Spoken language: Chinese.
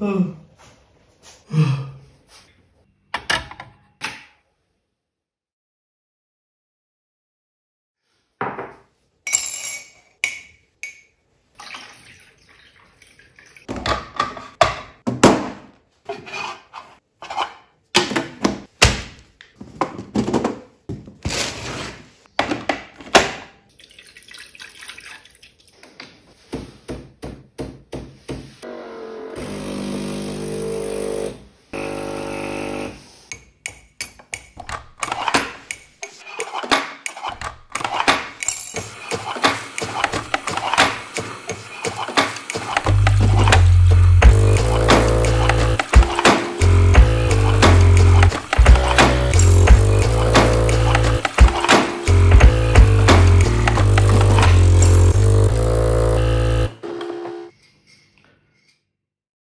嗯。